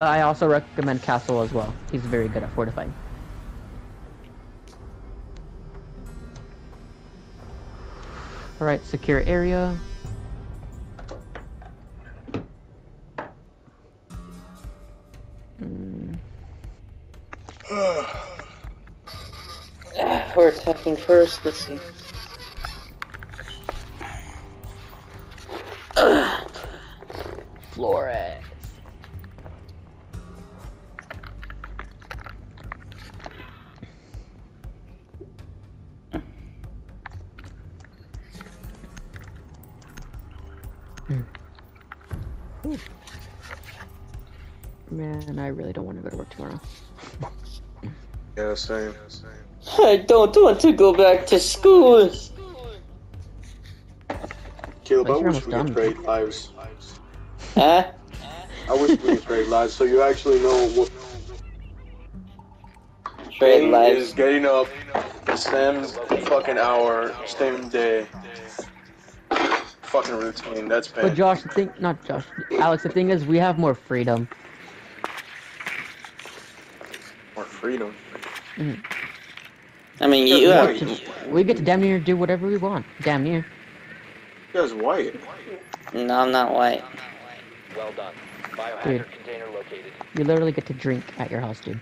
I also recommend Castle as well. He's very good at fortifying. Alright, secure area. Hmm. We're attacking first. Let's see. Yeah, same. I don't want to go back to school. Caleb, I Like, you're wish we almost could trade lives. Huh? I wish we could trade lives so you actually know what Trade Kane lives. is getting up the same fucking hour, same day. Fucking routine. That's bad. But. Josh, the thing, not Josh, Alex, the thing is, we have more freedom. More freedom. I mean, Yeah, you why? have. We get to damn near do whatever we want. Damn near. You guys white. No, I'm not white. Well done. Biohazard Dude. container located. You literally get to drink at your house, dude.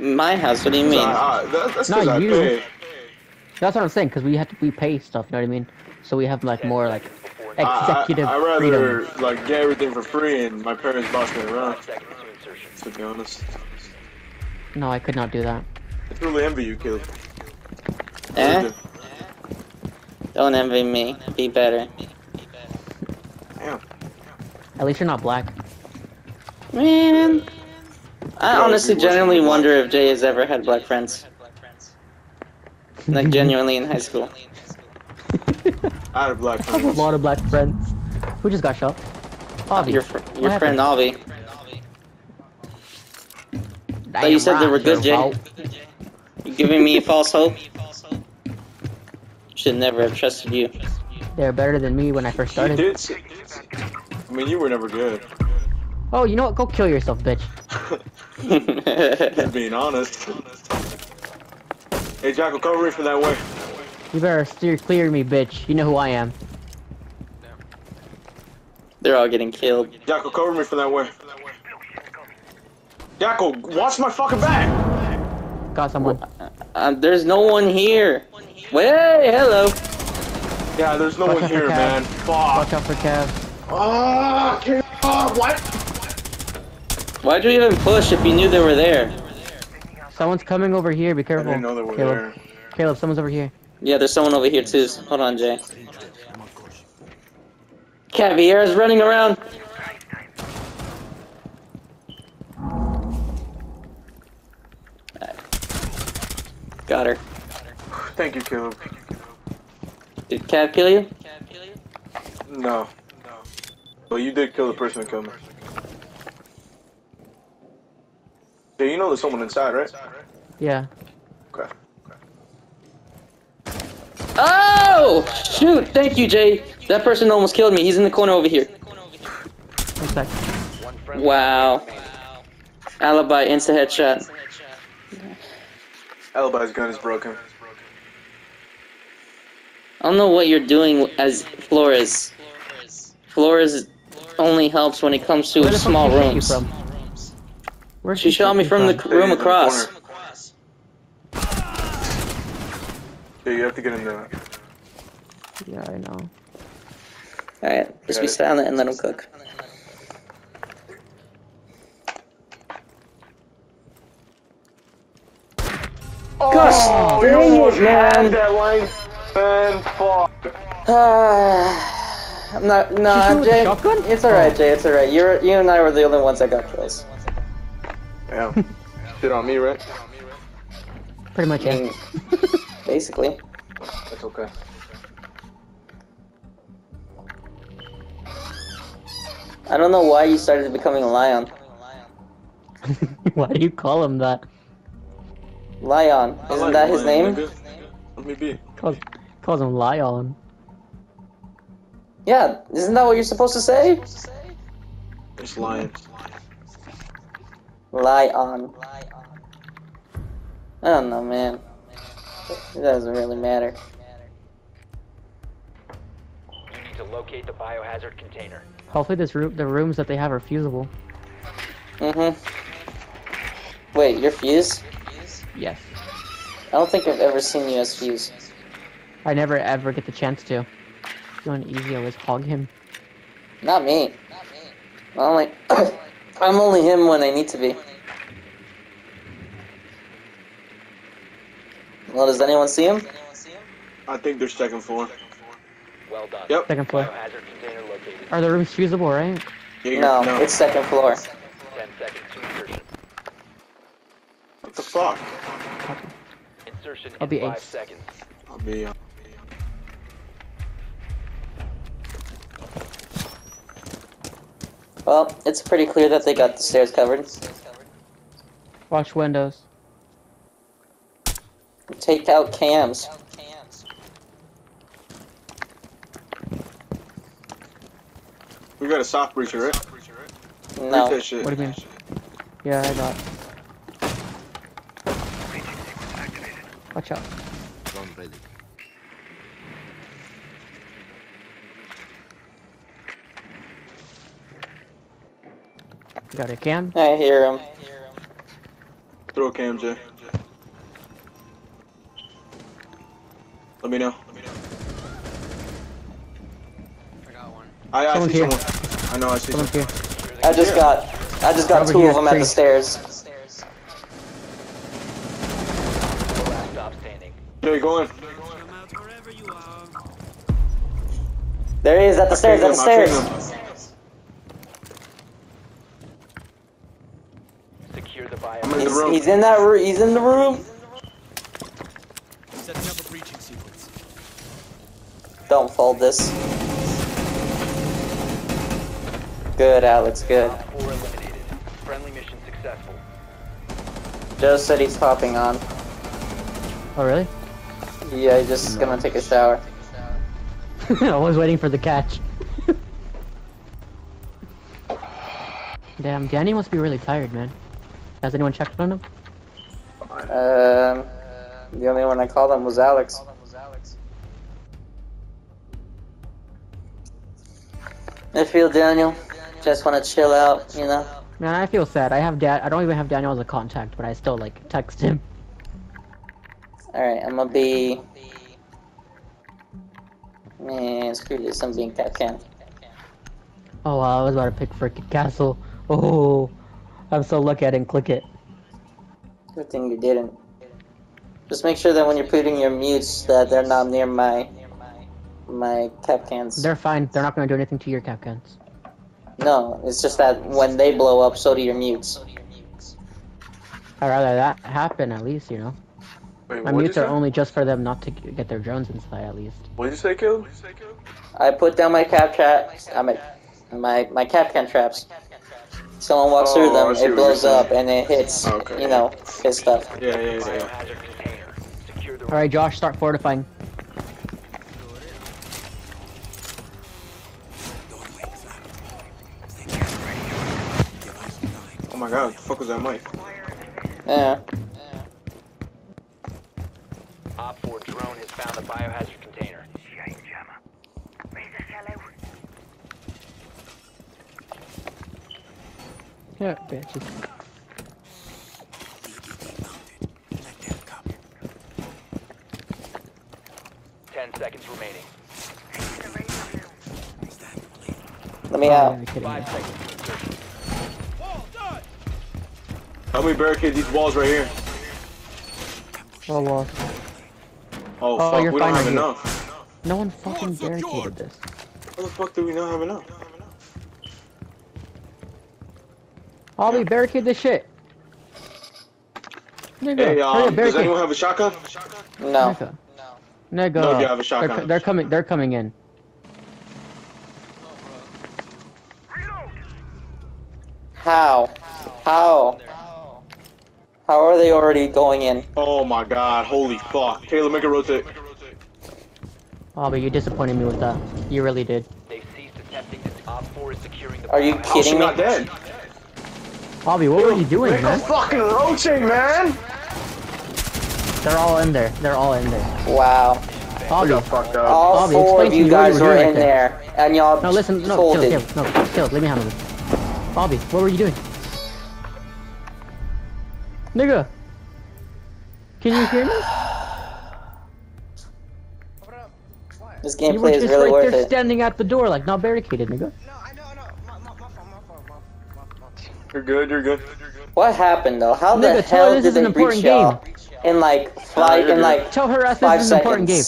My house. What do you mean? I, I, that, that's Not because I you. pay. That's what I'm saying, because we have to, we pay stuff, you know what I mean? So we have like more like I, executive I, I rather freedom. like get everything for free and my parents boss me around. Five seconds to insertion. To be honest, No, I could not do that. I truly envy you, Caleb. Eh? Don't envy me. Be better. Damn. At least you're not black. Man. I honestly if he wasn't genuinely wonder if Jay has ever had black friends. Like, genuinely in high school. I had a black I have a lot of black friends. Who just got shot? Avi. Your, fr- your friend happened? Avi. thought you said they were good, Jay. You giving me false hope? Should never have trusted you. They're better than me when I first You started. did. I mean, you were never good. Oh, you know what? Go kill yourself, bitch. Just being honest. Hey, Jackal, cover me from that way. You better steer clear of me, bitch. You know who I am. They're all getting killed. Jackal, cover me from that way. Jackal, watch my fucking back. Got someone. Uh, there's no one here. Wait, hello. Yeah, there's no Watch one here, Cav. man. Fuck. Watch out for Kev. Ah, okay. Ah, what? Why'd you even push if you knew they were there? Someone's coming over here. Be I careful. didn't know they were Caleb. there. Caleb, someone's over here. Yeah, there's someone over here too. Hold on, Jay. Caveira's running around. Got her. Thank you, Caleb. Did Cav kill you? No. No. But you did kill the person who killed me. Yeah, you know there's someone inside, right? Yeah. Okay. Oh! Shoot! Thank you, Jay. That person almost killed me. He's in the corner over here. One sec. Wow. Alibi, insta headshot. Alibi's gun is broken. I don't know what you're doing as Flores. Flores only helps when it comes to Where small did she rooms. from? Where She shot me from the c- room Hey, the across. Yeah, you have to get in there. Yeah, I know. Alright, just be silent and let him cook. Gosh Oh, dang you it, almost man. that line. Man, fuck. I'm not. She shoot No, with a Jay. shotgun? It's alright, oh. Jay. It's alright. You're you and I were the only ones that got kills. Yeah. Shit on me, right? Pretty much, yeah. mean, basically. That's okay. I don't know why you started becoming a lion. Why do you call him that? Lion. Isn't like that his Lion, name? nigga. Let me be. Calls, calls him Lion. Yeah. Isn't that what you're supposed to say? It's lion. Lie on. I don't know, man. It doesn't really matter. You need to locate the biohazard container. Hopefully, this room, the rooms that they have are fusible. Mm-hmm. Wait, you're Fuse? Yes. I don't think I've ever seen you as Fuse. I never ever get the chance to. Going easy, always hog him. Not me. I'm only, I'm only him when I need to be. Well, does anyone see him? I think they're second floor. Well done. Yep. Second floor. Biohazard container located. Are the rooms fusible, right? Yeah, you're- No, it's second floor. 10 seconds to insertion. What the fuck? Insertion I'll in be 5 ace. seconds. I'll be. Uh, Well, it's pretty clear that they got the stairs covered. Watch windows. Take out cams. we got a soft breacher, right? Breach No. that shit. What do you mean? Yeah, I got. Watch out. Got a cam. I hear him. Throw a cam, Jay. Let me know. I, I Someone's see here. someone. I know I see Someone's someone. here. I just got, I just got Over two here, of them at the stairs. Last stop standing. Jay, go in. There he is at the I stairs, at the stairs. Secure the I'm in the He's, room. he's in that room. He's in the room. Setting up a breaching sequence. Don't fold this. Good, Alex. Good. 4 eliminated. Friendly mission successful. Joe said he's hopping on. Oh really? Yeah, he's just gonna take a shower. I was waiting for the catch. Damn, Danny must be really tired, man. Has anyone checked on him? Um, the only one I called him was Alex. I feel Daniel. Just want to chill out, you know. Man, I feel sad. I have dad. I don't even have Daniel as a contact, but I still like text him. All right, I'm gonna be. Man, screw this. I'm being Kapkan. Oh wow, I was about to pick freaking castle. Oh, I'm so lucky I didn't click it. Good thing you didn't. Just make sure that when you're putting your mutes, that they're not near my my Kapkans. They're fine. They're not gonna do anything to your Kapkans. No, it's just that when they blow up, so do your mutes. I'd rather that happen at least, you know. Wait, My mutes are say? only just for them not to get their drones inside at least. What'd you say, Caleb? I put down my cap trap. I mean, my my Kapkan traps. Someone walks Oh, through them, it blows up, and it hits, Okay. you know, his stuff. Yeah, yeah, yeah. yeah. Biohazard container. Secure the All right, Josh, start fortifying. Oh my god, the fuck was that mic? Yeah. Op 4 drone has found the biohazard container. Yeah, bitches. Ten seconds remaining. Let me Oh, out. you're kidding. Five seconds. Help me barricade these walls right here. Oh well, Oh, Oh, fuck, you're we don't fine have here. enough. no one fucking barricaded this. How the fuck do we not have enough? Ollie, barricade this shit. Nigga, Hey, um, up, does anyone have a shotgun? No. Nigga. Nigga. No, you have a They're, they're coming. They're coming in. How? How? How are they already going in? Oh my god, holy fuck. Caleb, make a rotate. Oh, but you disappointed me with that. You really did. They've ceased attempting this. Op 4 is securing the Are you biohazard- Oh, she kidding me? not dead. Bobby, what were you doing, Make a man? fucking roaching, man! They're all in there. They're all in there. Wow. Bobby. up. All Bobby, four explain of you guys you were were in right there, and y'all No, listen. No, folded. Kills, Kills. No, Kills. Let me handle this. Bobby, what were you doing? Nigga. Can you hear me? This You were gameplay is just really right worth there it. standing at the door, like not barricaded, nigga. You're good, you're good. What happened though? How Nigga, the tell her hell this did is they an breach important y'all in like five you're in good. like Tell her ass five this is an important game.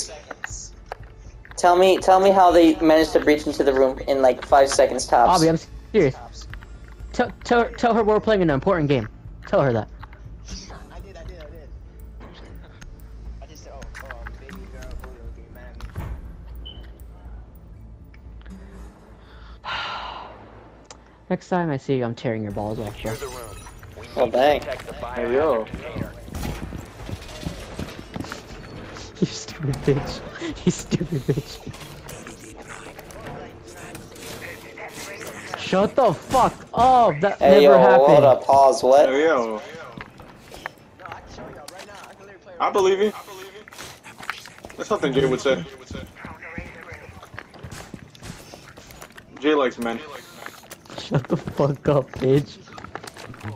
Tell me, tell me how they managed to breach into the room in like five seconds tops. Bobby, I'm serious. Tell, tell, tell her we're playing an important game. Tell her that. Next time I see you, I'm tearing your balls off, bro. Secure the room. We Well, dang. Hey, yo. you stupid bitch. You stupid bitch. Shut the fuck up! That Hey never yo, happened. hold up, pause. What? Hey, yo. No, I can show y'all right now. I can literally play I believe you. That's something Jay would say. Jay likes men. Shut the fuck up, bitch. I,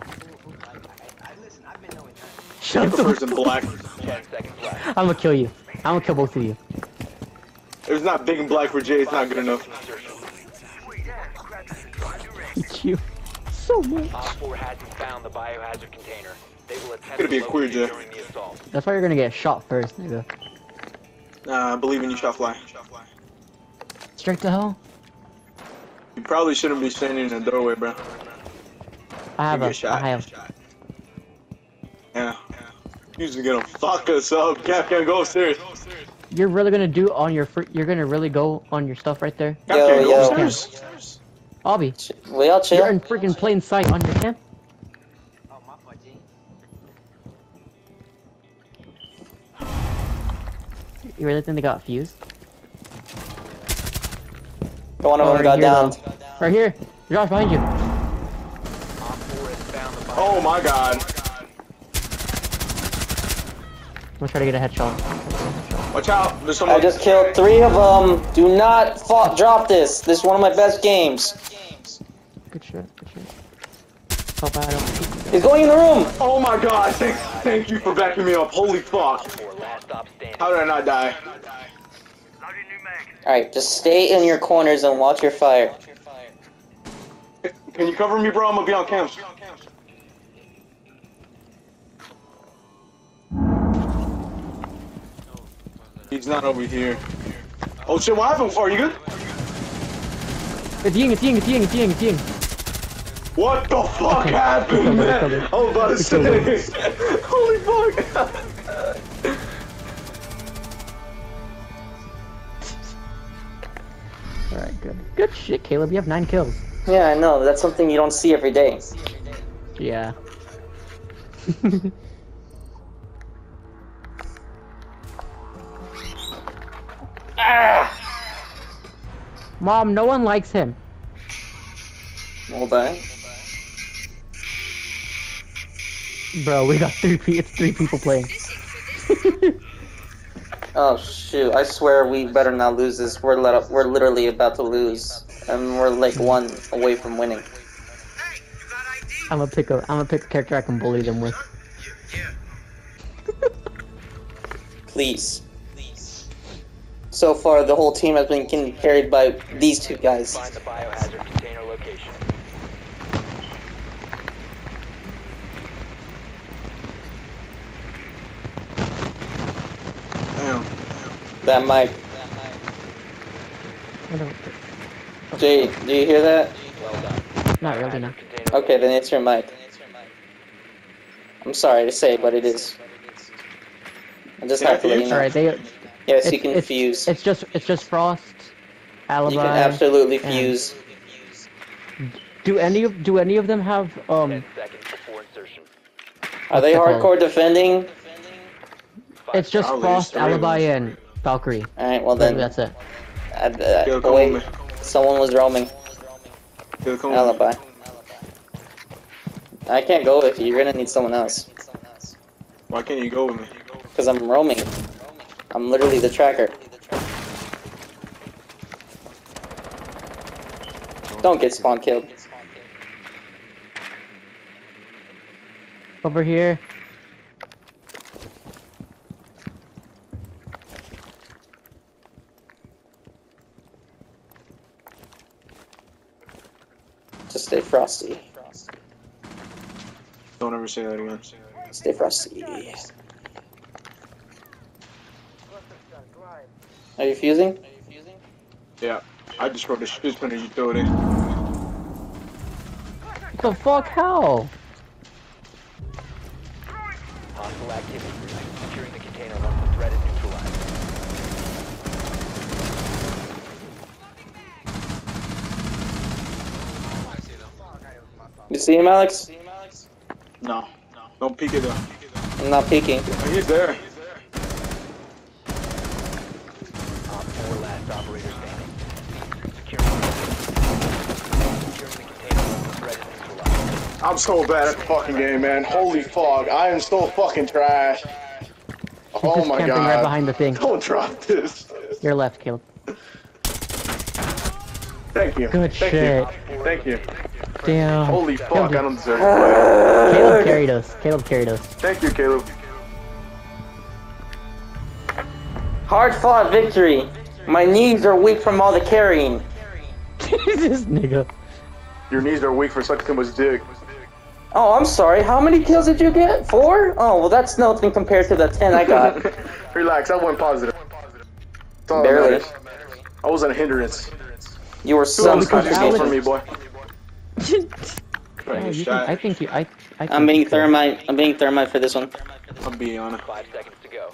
I, listen, I've been knowing that. Shut He the in black. Ten seconds left. I'm gonna kill you. I'm gonna kill both of you. If it's not big and black for Jay, it's not good enough. Hate you so much. Op 4 hasn't found the biohazard container. They will attempt Gonna be a queer Jay. during the assault. That's why you're gonna get shot first, nigga. Nah, I believe in you, shot fly. Straight to hell? You probably shouldn't be standing in the doorway, bro. I have You a. shot. I have. Yeah. You're gonna fuck us up. Cap can't go upstairs. You're really gonna do on your. Fr- you're gonna really go on your stuff right there, Cap Yo, can't go yo. upstairs. Bobby. We all chill. You're in freaking plain sight on your camp. Oh, my fault, G. You really think they got fused? One of Oh, them got right here, down. though. Right here, Josh, behind you. Op 4 has found the Oh my god. I'm gonna try to get a headshot. Watch out. There's someone. I just killed three of them. Do not fa- drop this. This is one of my best games. Good shit. Good shit. Hope I don't. He's going in the room. Oh my god. Thank, thank you for backing me up. Holy fuck. 4. Last stop standing. How did I not die? All right, just stay in your corners and watch your fire. Can you cover me, bro? I'm gonna be on cam. He's not over here. Oh shit, what happened? Are you good? It's Ying, it's Ying, it's Ying, it's Ying, it's Ying. What the fuck happened, man? I was about to say. Holy fuck. Good. Shit, Caleb. You have nine kills. Yeah, I know. That's something you don't see every day. Yeah. Ah! Mom, no one likes him. Hold on. Bro, we got three it's three people playing. Oh shoot! I swear we better not lose this. We're let up. We're literally about to lose, and we're like one away from winning. I'm gonna pick a I'm gonna pick a character I can bully them with. Please. So far, the whole team has been getting carried by these two guys. Find the biohazard container location. Damn. That mic. I don't- Jay, do you hear that? Well done. Not really, no. Okay, then it's your mic. I'm sorry to say, but it is. I just Can I have to let you know. Alright, they Yes, it's, you can it's, fuse. It's just it's just Frost, Alibi. You can absolutely and- fuse. Do any of do any of them have um? 10 seconds before insertion. Are they hardcore defending? It's just Frost, Alibi, them. and Valkyrie. Alright, well then. That's it. I, uh, Kill, come wait, with someone was roaming. Kill, come with me. Alibi. I can't go with you. You're gonna need someone else. Why can't you go with me? Because I'm roaming. I'm literally the tracker. Don't get spawn killed. Over here. Just stay frosty. Don't ever say that again. Stay frosty. Are you fusing? Are you fusing? Yeah. I just wrote a shit ton of utility. What the fuck? How? Hostile activity. Securing the container once the threat is neutralized. You see him, Alex? No. no. Don't peek at them. I'm not peeking. Oh, he's there. Op 4 last operator standing. Securing Securing the container once the threat is neutralized. I'm so bad at the fucking game, man. Holy fuck. I am so fucking trash. He's Oh just my camping god. right behind the thing. Don't drop this. Your left, Caleb. Thank you. Good Thank shit. You. Thank you. Damn. Holy Caleb, fuck, I don't deserve it. Caleb carried us. Caleb carried us. Thank you, Caleb. Hard fought victory. My knees are weak from all the carrying. this nigga. Your knees are weak for sucking too much dick. Oh, I'm sorry. How many kills did you get? Four? Oh, well, that's nothing compared to the ten I got. Relax, I went positive. That's all that Barely. I wasn't a hindrance. You were Two some hours because contribution Alex- for me, boy. Yeah, Trying to you get think, I think you. I. I I'm being thermite. I'm being thermite for this one. I'm being honest. Five seconds to go.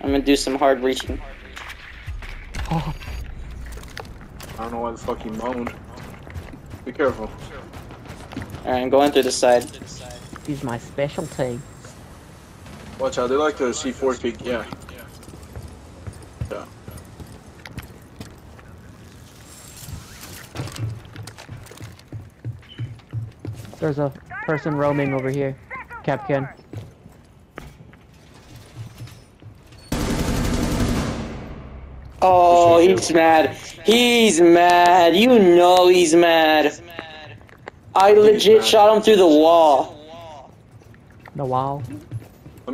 I'm gonna do some hard reaching. Oh, I don't know why the fuck he moaned. Be careful. Alright, I'm going through the side. he's my specialty. Watch out, they like to C4 peek. Yeah. Yeah. There's a person roaming over here. Kapkan. Oh, he's mad. He's mad. You know he's mad. I legit shot him through the wall. No wall?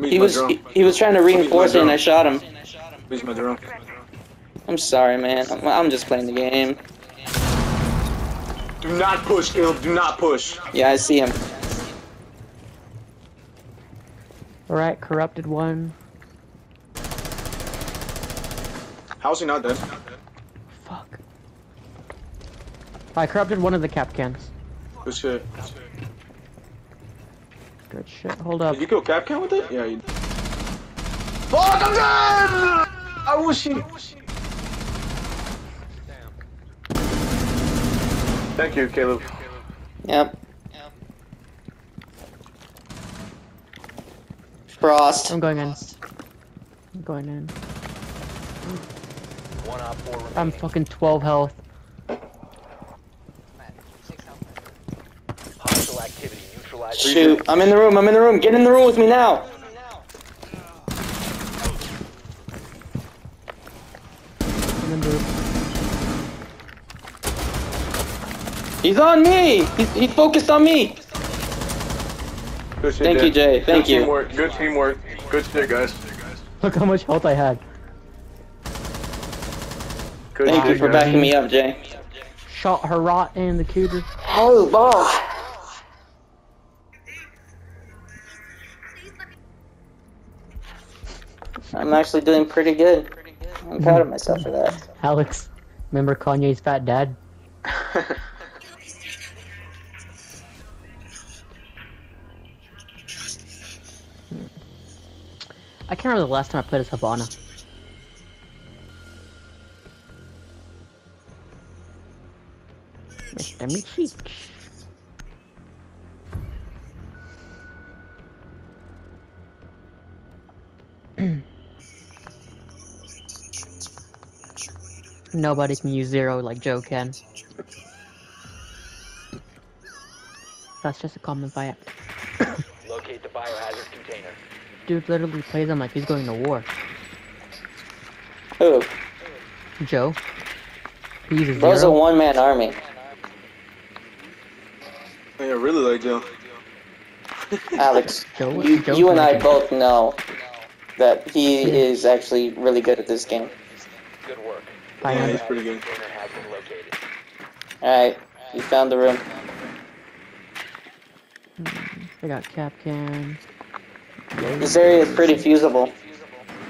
He was he, he was trying to reinforce it and I shot him. Use my drone. I'm sorry, man. I'm, I'm just playing the game. Do not push, Caleb. Do not push. Yeah, I see him. Alright, corrupted one. How's he not dead? Fuck. I corrupted one of the Kapkans. Good shit. Good shit. Hold up. Did you kill Kapkan with it? Yeah, you Fuck, I'm dead! I wish he... Thank you, Caleb. Yep. Frost. I'm going in. I'm going in. One op 4 remaining. I'm fucking 12 health. Hostile activity neutralized. Shoot. I'm in the room. I'm in the room. Get in the room with me now. Remember, He's on me. He's, he focused on me. Good shit, Thank Dad. you, Jay. Thank Good you. Teamwork. Good teamwork. Good shit, guys. look how much health I had. Good Thank you for guys. backing me up, Jay. Shot Herat and the Cougar. Oh, ball. I'm actually doing pretty good. I'm proud of myself for that. Alex, remember Kanye's fat dad? I can't remember the last time I played as Hibana. Mr. Michich. Nobody can use zero like Joe can. That's just a common fight. Locate the biohazard container. Dude literally plays him like he's going to war. Who? Joe. He's a Bro's a one man army. Oh, yeah, I really like Joe. Alex, Joe, you, Joe's you and I legend. both know that he is actually really good at this game. Good work. I Yeah, am. he's pretty good. Container has been located. Alright, you found the room. Hmm, I got Kapkan. This area is pretty fusible.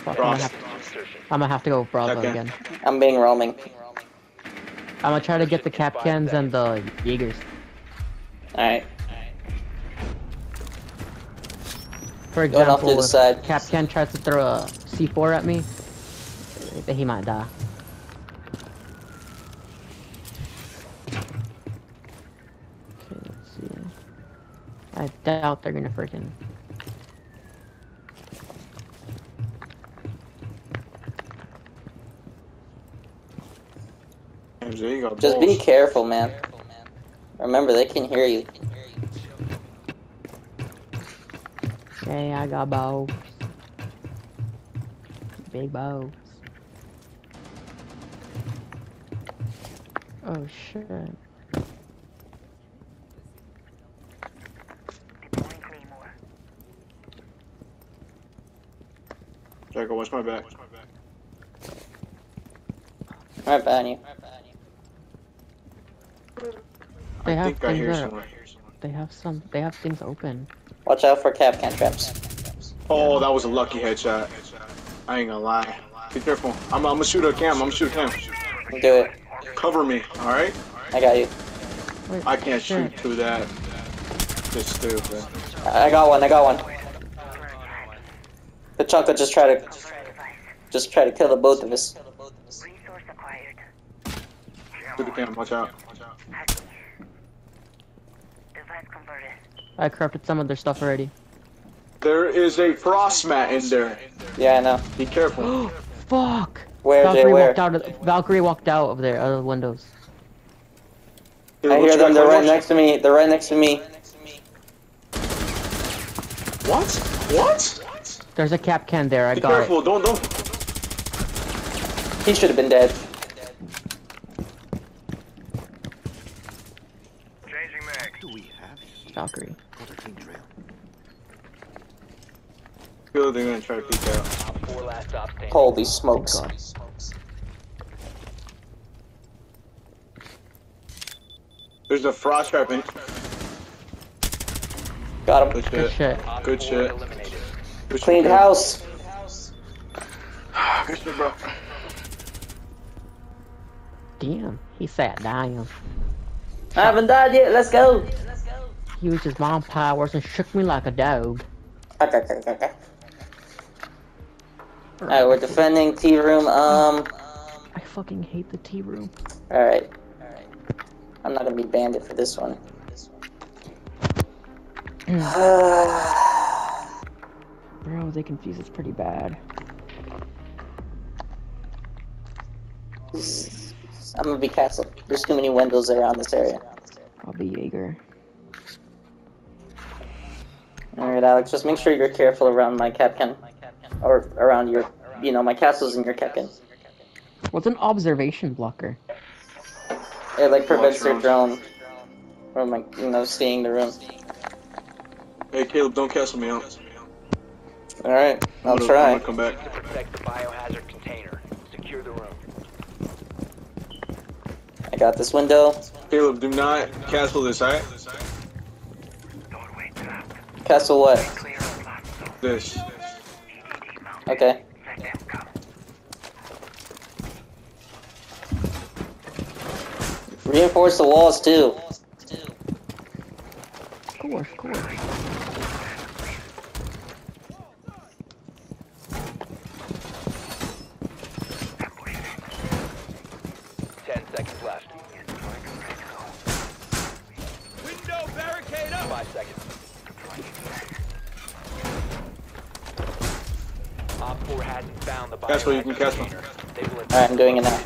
Fuck, I'm, gonna have to, I'm gonna have to go with Bravo Kapkan. again. I'm being roaming. I'm gonna try to get the Kapkans and the Jaegers. Alright. For Going off to example, the if side. Kapkan tries to throw a C4 at me, he might die. Okay, let's see. I doubt they're gonna freaking. There you go. Just be careful, man. Remember, they can hear you. Hey, I got bows. Big bows. Oh shit. Jacob, watch my back. Right behind you. They I have think I things hear that- someone. They have some. They have things open. Watch out for Kapkan traps. Oh, that was a lucky headshot. I ain't gonna lie. Be careful. I'm, I'm gonna shoot a cam. I'm gonna shoot a cam. Do it. Cover me, alright? I got you. Wait, I can't shit. shoot through that. Just stupid. I got one, I got one. The Chunka just try to just try to kill the both of us. Resource acquired. Shoot the cam. Watch out. Device I corrupted some of their stuff already. There is a frost mat in there. Yeah, I know. Be careful. Fuck! Where, Jay, Valkyrie where? walked out of Valkyrie walked out of their other windows. I hear them, they're right next to me. They're right next to me. What? What? There's a Kapkan there. I got it. Be careful. Don't don't. He should have been dead. Valkyrie. Feel they're gonna try to peek out. Op 4 last stop standing. Holy smokes. God. There's a frost trap in. Got him. Good Good shit. shit. Good shit. eliminated. Good shit, Cleaned bro. house. Good shit, bro. Damn. He sat down. I haven't died yet. Let's go. He used his mom powers and shook me like a dog. Alright, we're defending T room. Um, I fucking hate the tea room. alright. I'm not gonna be bandit for this one. Bro, they confuse us pretty bad. I'm gonna be castle. There's too many windows around this area. I'll be Jaeger. Alright, Alex, just make sure you're careful around my Kapkan. Or around your, you know, my castles and your Kapkan. What's an observation blocker? It like prevents your drone from like, you know, seeing the room. Hey, Caleb, don't castle me out. Alright, I'll I'm gonna- try. I'm gonna come back. Protect the biohazard container. Secure the room. I got this window. Caleb, do not castle this, alright? Castle what? Clear of blast zone. This. Okay. Let them come. Reinforce the walls too. doing it now.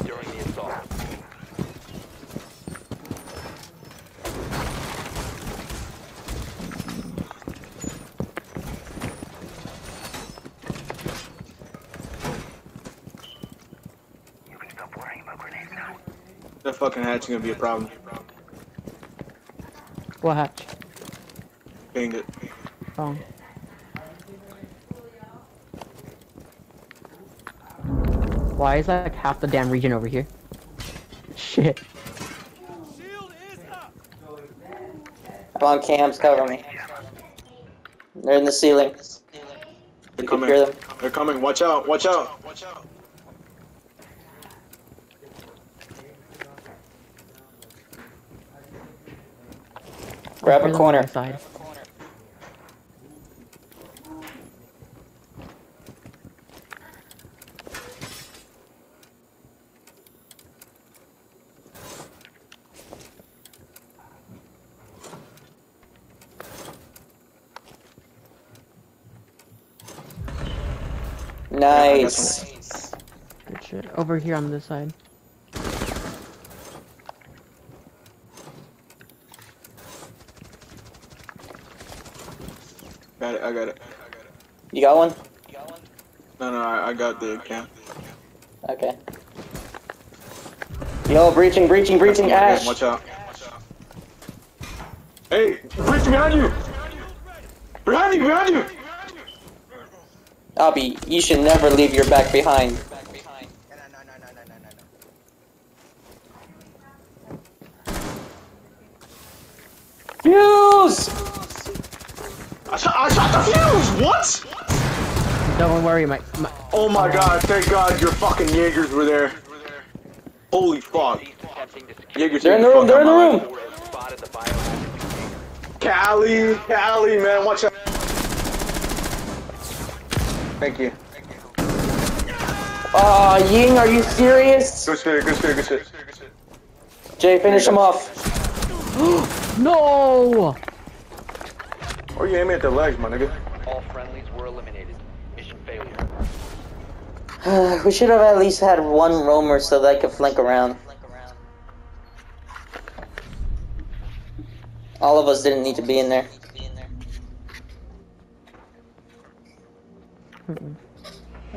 That fucking hatch is gonna be a problem. What hatch? It. Wrong. Why is like half the damn region over here? Shit. Come on, cams, cover me. They're in the ceiling. They're can coming. hear them. They're coming. Watch out. Watch out. Watch out. Grab a corner. Side. Nice. Good shit. Over here on this side. Got it. I got it. You got one? No, no, I, I got the cam. Okay. Yo, breaching, breaching, breaching, Ash. Watch out. Hey, breaching behind you. Behind you. Behind you. Abby, you should never leave your back behind. No, no, no, no, no, no, no, no. Fuse! I shot, I shot the fuse. What? Don't worry, my, my Oh my god! Thank God your fucking Jaegers were there. Holy fuck! Ceased attempting to secure Jaegers They're in the room, they're in the room. life. or has spotted the biohazard container. Cali, Cali, man, watch out. Thank you. Aw, Ying, are you serious? Good shit, good shit, good shit. Jay, finish him off. No! Or you aiming at the legs, my nigga. All friendlies were eliminated. Mission failure. we should have at least had one roamer so that I could flank around. All of us didn't need to be in there.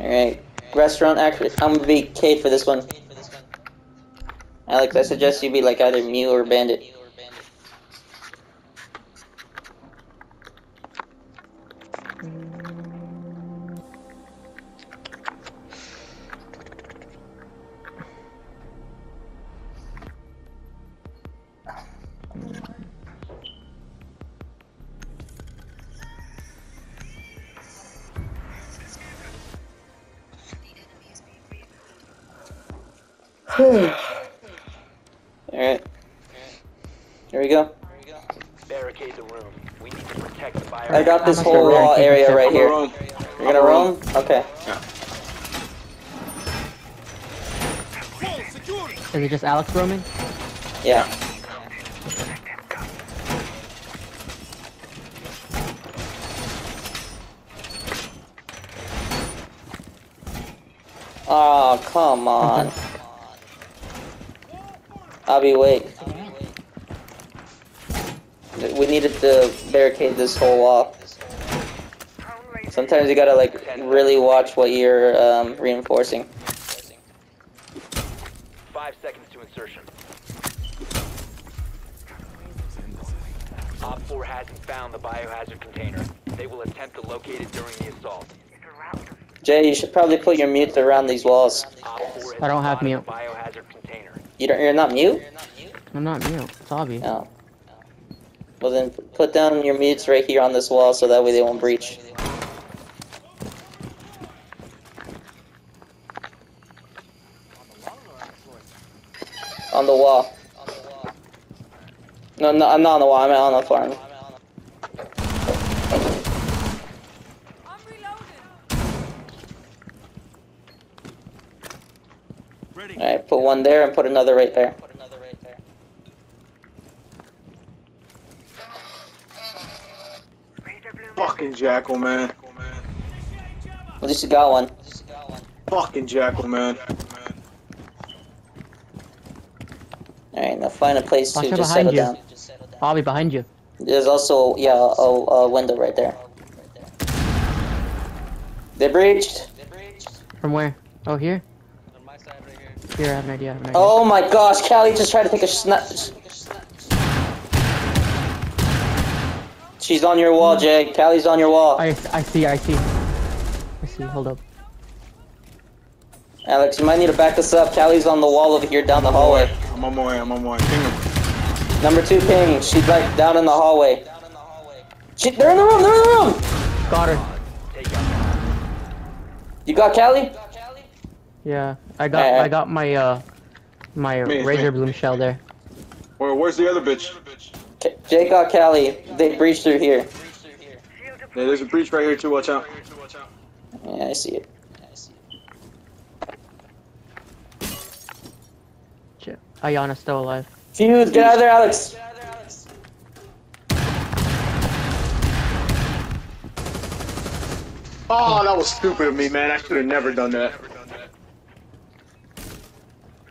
Alright. Restaurant actually I'm gonna be Kate for this one. Alex, I suggest you be like either Mew or Bandit. This whole sure wall Ranky area right I'm here. roam. You're gonna roam? Okay. Is it just Alex roaming? Yeah. Oh, come on. I'll be wait. We needed to barricade this whole wall. Sometimes you gotta like really watch what you're um, reinforcing. Five seconds to insertion. Op 4 hasn't found the biohazard container. They will attempt to locate it during the assault. Jay, you should probably put your mutes around these walls. Op 4 has I don't have spotted mute. biohazard container. You don't, you're not mute? I'm not mute. It's obvious. No. Well then, put down your mutes right here on this wall so that way they won't breach. On the wall. No, no, I'm not on the wall. I'm on the farm. I'm reloading. All right, put one there and put another right there. Fucking jackal, man. At least you got one. Fucking jackal, man. All right, now find a place to Watch out just settle you. down. Bobby behind you. There's also yeah a, a window right there. They breached. From where? Oh, here? On my side right here. Here, I have an idea. Have an idea. Oh my gosh, Callie just tried to take a snap. She's on your wall, Jay. Callie's on your wall. I, I see, I see. I see, hold up. Alex, you might need to back this up. Callie's on the wall over here down the hallway. I'm on my way. I'm on my way. Ping him. Number two ping. She's like down in the hallway. She, they're in the room. They're in the room. Got her. You got Kali? Yeah, I got, I got my, uh, my Me, razor me. bloom shell there. Where, where's the other bitch? K- Jay got Kali. They breached through here. Yeah, there's a breach right here too. Watch out. Yeah, I see it. Shit. Iana's still alive. Fuse, get out of there, Alex. Oh, that was stupid of me, man. I should have never done that.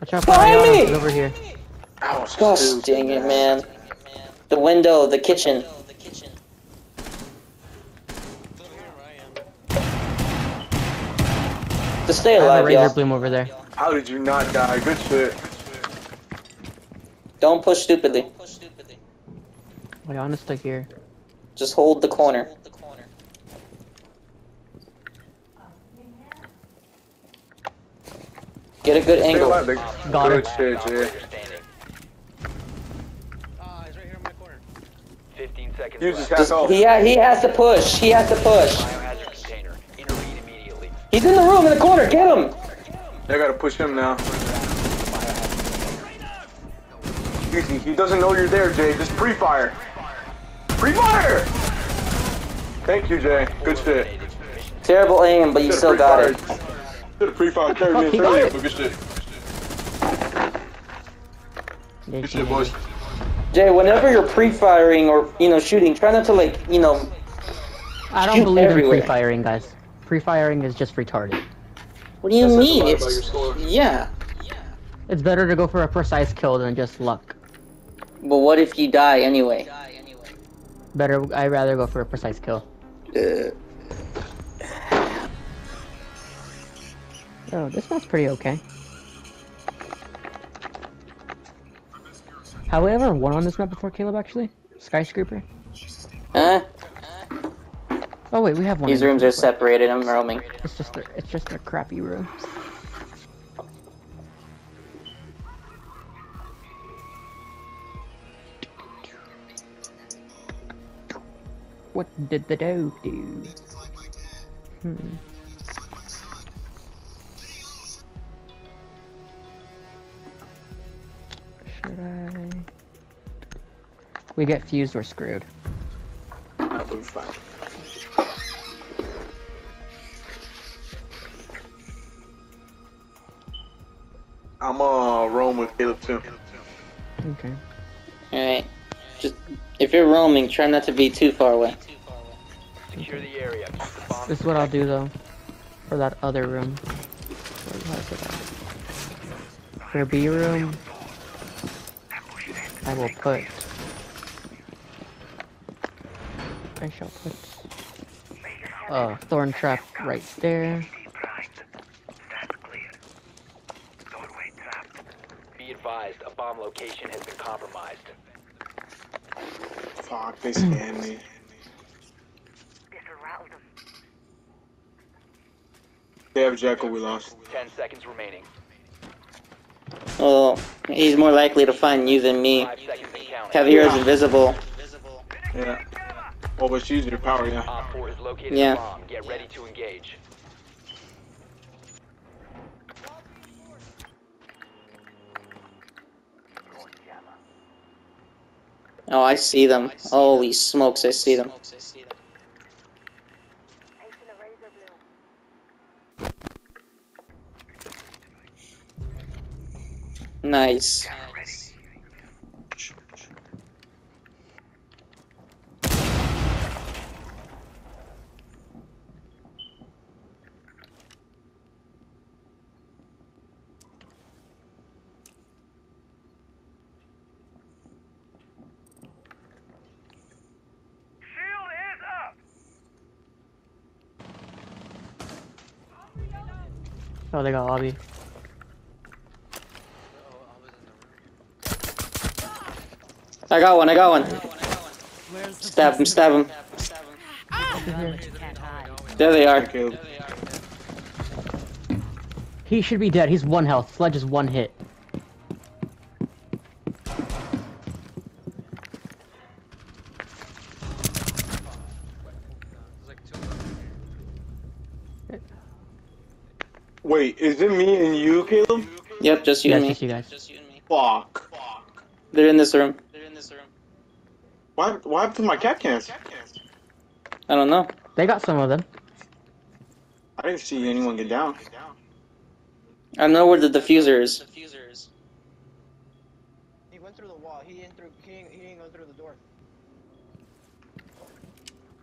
Watch out for Behind me! She's over here. That was Gosh, stupid. dang it, man. The window, the kitchen. Just stay I have a alive, razor y'all. bloom over there. How did you not die? Good shit. Don't push stupidly. Iana's still here. Just hold the corner. Get a good angle. alive, big. Got Good it. shit, Jay. operator standing. Ah, he's right here in my corner. 15 seconds Use his left. half health. He, ha- he has to push. He has to push. Biohazard container. Intervene immediately. He's in the room in the corner. Get him. I gotta push him now. Easy. He doesn't know you're there, Jay. Just pre-fire. Pre-fire! Thank you, Jay. Good shit. Terrible aim, but you still got it. Should have pre-fired 30 minutes He earlier, it. but good shit. Good shit, boys. Jay, whenever you're pre-firing or you know shooting, try not to like you know. I don't believe everywhere. in pre-firing, guys. Pre-firing is just retarded. What do you That mean? lot It's yeah. It's better to go for a precise kill than just luck. But what if you die anyway? Better, I'd rather go for a precise kill. Uh, Oh, this map's pretty okay. Have we ever won on this map before, Caleb, actually? Skyscraper? huh? Oh wait, we have one. These rooms are separated. I'm roaming. It's just a, it's just a crappy room. What did the dog do? Hmm. Should I? We get fused, we're screwed. That'll fine. I'm uh roam with Caleb too. Okay. All right. Just if you're roaming, try not to be too far away. Secure the area. Keep the bomb This is what I'll do though. For that other room. Where was it at? For B room, I will put. I shall put. Uh, thorn trap right there. That's clear. Doorway trapped. Be advised, a bomb location has been compromised. Fuck, they scanned me. Them. They have Jackal, we lost. 10 seconds remaining. Well, he's more likely to find you than me. 5 seconds and invisible. Yeah. Oh, but she used your power, yeah. Op 4 Yeah. Get ready to engage. Oh, I see them. Holy smokes, I see them. Nice. Oh, they got lobby. I got one, I got one. Stab him, stab him. Ah! There they are. He should be dead. He's one health. Sledge is one hit. Is it me and you, Caleb? Yep, just you Yes, and me. just you guys. Fuck. They're in this room. They're in this room. Why, what happened to my Kapkans? I don't know. They got some of them. I didn't see anyone get down. I know where the diffuser is. He went through the wall. He didn't through. He didn't, he didn't go through the door.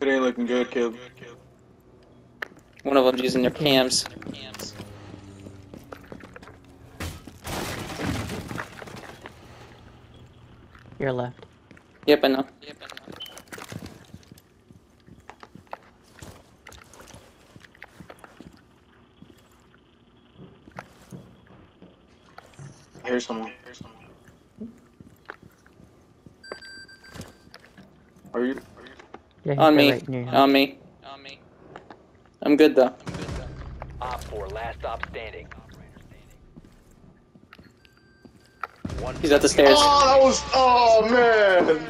It ain't looking good, Caleb. One of them's using their cams. Your left. Yep, I know. Yep, I hear someone. Here's someone. Are you? Yeah, he's On right me. right near you. On me. I'm good though. Op 4, last stop standing. One He's at the stairs. Oh, that was. Oh man.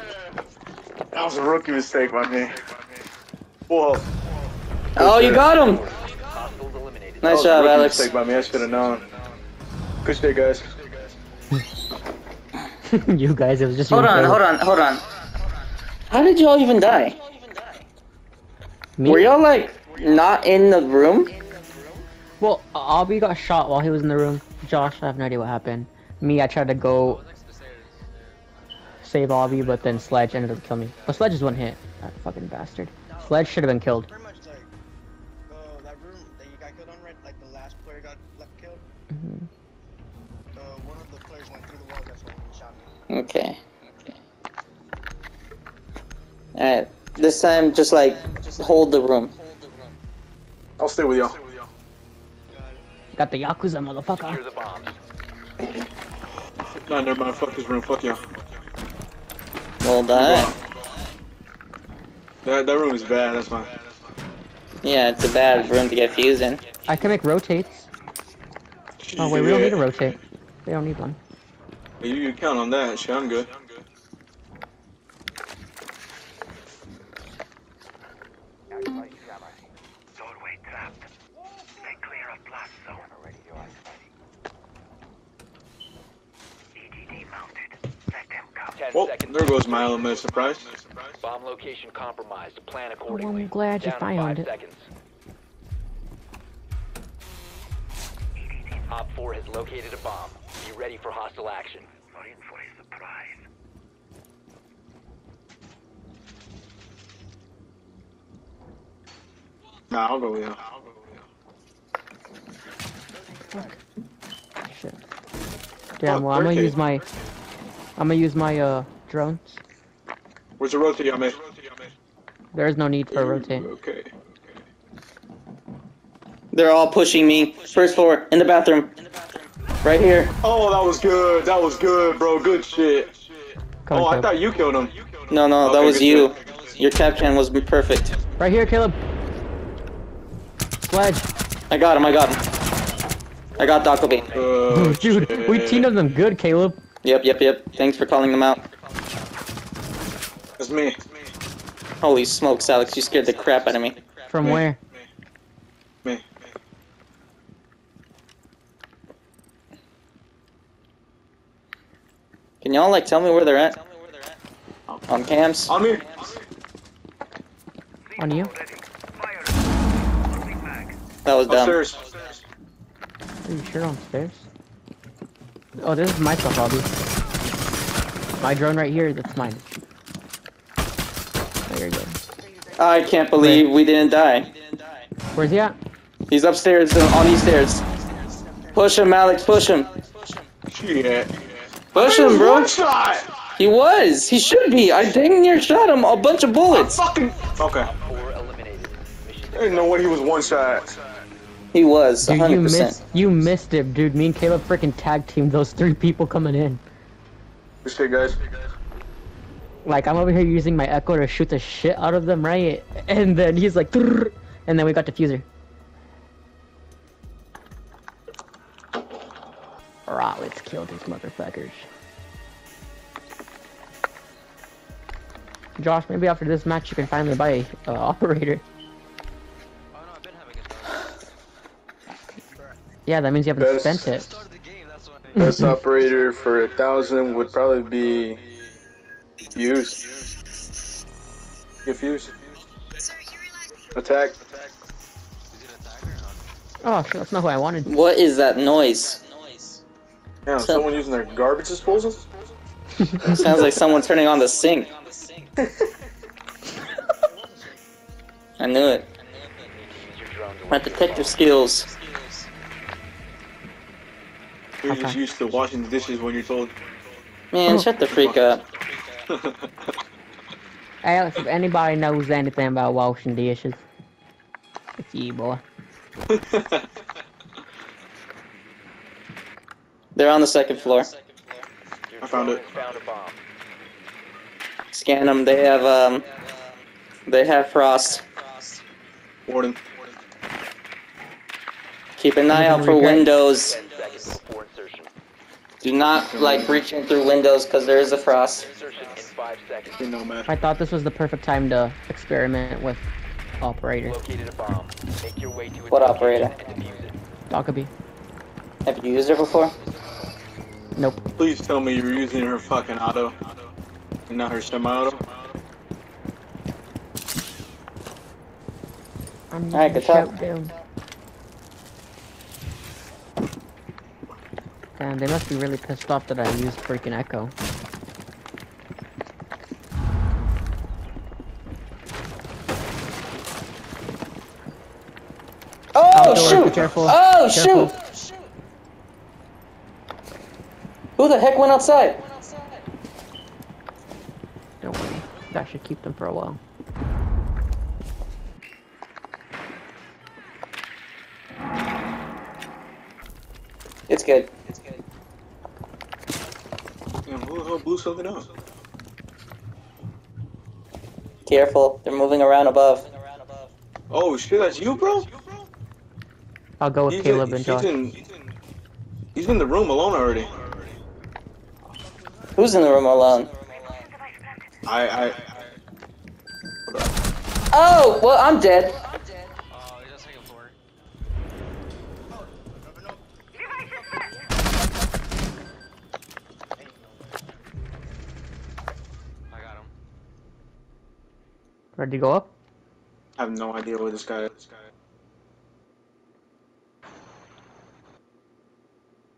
That was a rookie mistake by me. Whoa. Oh, you got him! hostiles eliminated. Nice That was job, rookie Alex. Mistake by me. I should have known. Good shit, guys. you guys, it was just Hold on, hold on, hold on. How did y'all even die? Me? Were y'all like not in the room? Well, Abby got shot while he was in the room. Josh, I have no idea what happened. Me, I tried to go save Abby, but then Sledge ended up killing me. But Sledge is one hit. That fucking bastard. Sledge should have been killed. Pretty much like, that room that you got killed on, right? Like the last player got left killed. Mm-hmm. One of the players went through the wall. That's when he shot me. Okay. Alright. This time, just like hold the room. I'll stay with y'all. Got the Yakuza, motherfucker. Secure the bombs. Nah, never mind. Fuck this room. Fuck y'all. Well done. That that room is bad. That's fine. Yeah, it's a bad room to get fused in. I can make rotates. Oh wait, we don't need a rotate. We don't need one. You can count on that. Shit, I'm good. Doorway trapped. Stay clear of blast zone. EDD E mounted. Let them 10 Well, seconds. there goes my element of surprise. Bomb location compromised. Plan accordingly. I'm glad you Down to found five it. seconds. Op 4 has located a bomb. Be ready for hostile action. We're in for a surprise. Nah, I'll go with y'all. Shit. Damn. Well, I'm gonna use my. I'm gonna use my uh drones. Where's the rotate y'all? There is no need for a rotate. Okay. They're all pushing me. First floor, in the bathroom. Right here. Oh, that was good. That was good, bro. Good shit. Come Oh, I thought you killed him. No, no, that Okay, was you. shit. Your Kapkan was perfect. Right here, Caleb. Sledge. I got him, I got him. I got Dokkaebi. Oh, Dude, we teamed up them good, Caleb. Yep, yep, yep. Thanks for calling them out. That's me. Holy smokes, Alex, you scared the crap out of me. From Me. where? Me. me. Can y'all like tell me where they're at? On cams? On me. On you? Ready. Fire. Moving back. That was dumb. Upstairs. Are you sure on stairs? Oh, this is my stuff, Bobby. My drone right here, that's mine. There you go. I can't believe we didn't die. Where's he at? He's upstairs uh, on these stairs. Push him, Alex, push him. Shit. Push him, bro. One shot. He was. He should be. I dang near shot him a bunch of bullets. Fucking. Okay. 4 eliminated. Mission I didn't know what he was one shot. He was, Dude, you 100%. missed. You missed it, dude. Me and Caleb freaking tag teamed those three people coming in. Good shit, guys. Like I'm over here using my echo to shoot the shit out of them, right? And then he's like, and then we got diffuser. Alright, let's kill these motherfuckers. Josh, maybe after this match you can finally buy uh, operator. Yeah, that means you haven't Best- spent it. Started the game, that's why. Best operator for a thousand would probably be Fuse. Get Fuse. Attack. Is it attacker or not? Oh, shit, that's not who I wanted. What is that noise? Yeah, someone using their garbage disposal? Sounds like someone turning on the sink. I knew it. Use your My detective skills. You're Okay. just used to washing the dishes when you're told. Man, shut the freak up. Alex, if anybody knows anything about washing dishes, it's you, boy. They're on the second floor. I found it. a bomb. Scan them. They have um. They have frost. Warden. Keep an eye out for Regret. windows. Ten seconds before insertion. Do not like breaching through windows because there is a frost. Insertion in five seconds. You know, man. I thought this was the perfect time to experiment with operator. Located a bomb. Make your way to its What operator? and defuse it. Dokkaebi. Have you used her before? Nope. Please tell me you're using her fucking auto. And not her semi-auto. I'm Alright, good talk. shut down. Damn, they must be really pissed off that I used freaking echo. Oh shoot! careful. Oh Careful. shoot! Who the heck went outside? Don't worry. That should keep them for a while. It's good. Damn, who the blew something up? Careful, they're moving around above. Oh shit, that's you, bro? I'll go with He's Caleb in, and he's in, he's in the room alone already. Who's in the room alone? I, I, Oh, well, I'm dead. Ready to go up? I have no idea where this guy is.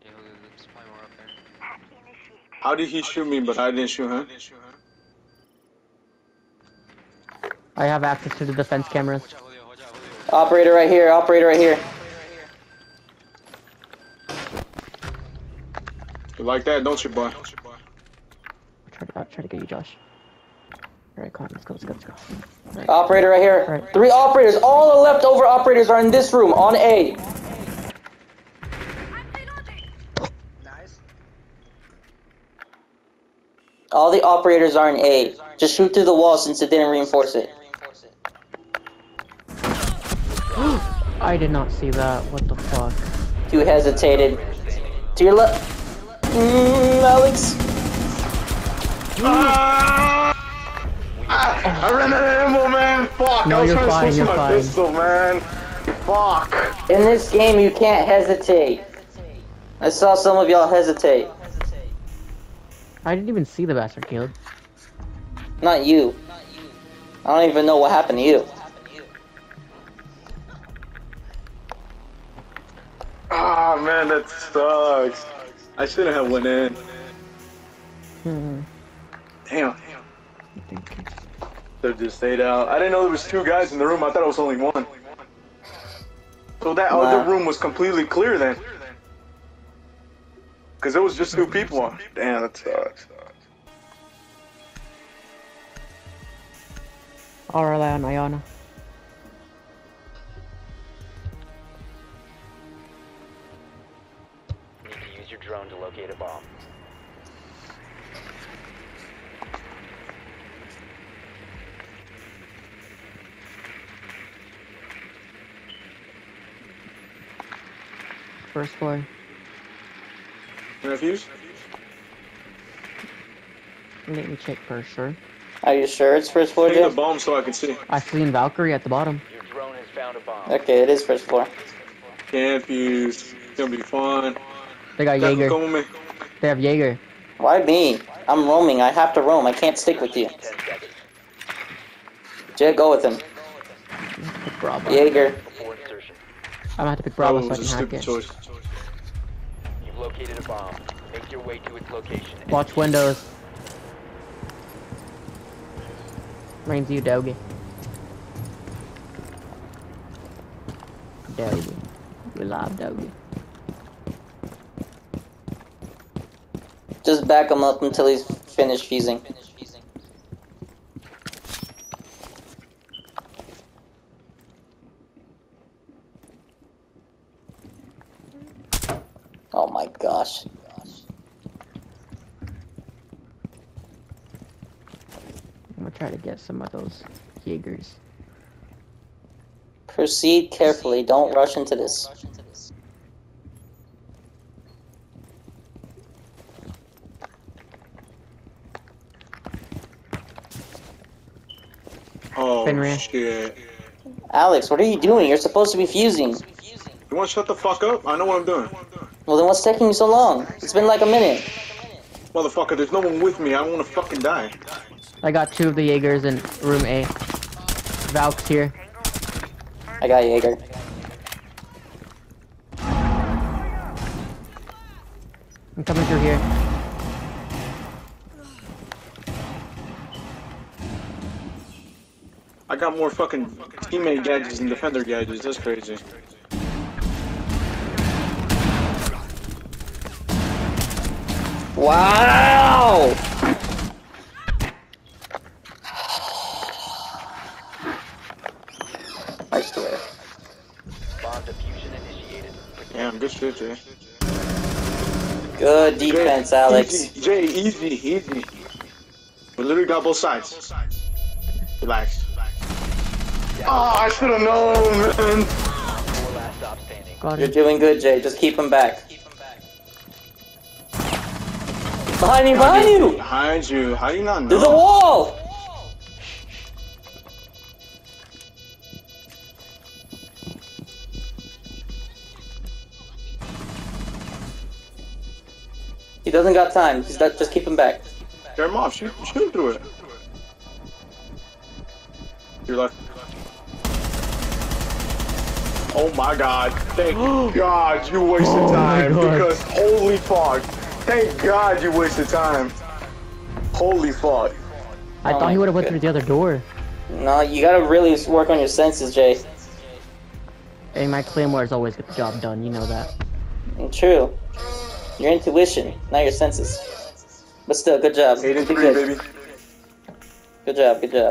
Yeah, there's probably more up there. How did he shoot me, but I didn't shoot him? I have access to the defense uh, cameras. Watch out, Julio, watch out, Julio. Operator right here, operator right here. You like that, don't you, boy? Try to, I'll try to get you, Josh. Alright, come on, let's go, let's go, let's go. Alright. Operator right here. Right. Three operators. All the leftover operators are in this room on A. Nice. All the operators are in A. Just shoot through the wall since it didn't reinforce it. I did not see that. What the fuck? You hesitated. To your left. Mm, Alex. I ran out of ammo, man. Fuck. No, I was you're trying fine, to switch you're to my fine. pistol, man. Fuck. In this game, you can't hesitate. I saw some of y'all hesitate. I didn't even see the bastard, Caleb. Not you. I don't even know what happened to you. Ah, man, that sucks. I shouldn't have went in. Hmm. Damn. Should just stayed out. I didn't know there was two guys in the room. I thought it was only one. So that Nah. other room was completely clear then. Cause it was just two people on. Damn, that sucks. I'll rely on Iana. Need to use your drone to locate a bomb. First floor. You refuse? Let me check first, sure. Are you sure it's first floor, Take the Jay? bomb so I can see. I seen Valkyrie at the bottom. Your drone has found a bomb. Okay, it is first floor. Can't fuse. It's gonna be fun. They got Jaeger. Come. They have Jaeger. Why me? I'm roaming. I have to roam. I can't stick with you. Ten Jay, go with him. Pick Bravo. Jaeger. Before insertion. I'm gonna have to pick That Bravo so I was can a hack stupid it. choice. You've located a bomb. Make your way to its location. Watch windows. Rains you, Dogie. Dogie. We love Dogie. Just back him up until he's finished fusing. Oh my gosh. I'm gonna try to get some of those Jaegers. Proceed carefully. Don't rush into this. Oh Fenrir. shit. Alex, what are you doing? You're supposed to be fusing. You wanna shut the fuck up? I know what I'm doing. Well, then what's taking you so long? It's been like a minute. Motherfucker, there's no one with me. I don't wanna fucking die. I got two of the Jaegers in room A. Valk's here. I got Jaeger. I'm coming through here. I got more fucking teammate gadgets than defender gadgets. That's crazy. Wow! I swear. Bomb diffusion initiated. Damn, good shit, Jay. Defense, Alex. Easy, Jay, easy, easy. We literally got both sides. Relax. Oh, I should have known, man. Four last stop standing. Got You're it. doing good, Jay. Just keep him back. Behind you, behind you! Behind you. How do you not know? There's a wall! He doesn't got time. He's not, just keep him back. Get him off. Shoot, shoot him through it. You're left. Oh my god. Thank God you wasted Oh time. God. Because holy fuck. Thank God you wasted time. Holy fuck. I Oh thought he would have went through the other door. No, you gotta really work on your senses, Jay. Hey, my Claymore's always get the job done. You know that. True. Your intuition, not your senses. But still, good job. Eight and three, good. baby. Good job, good job.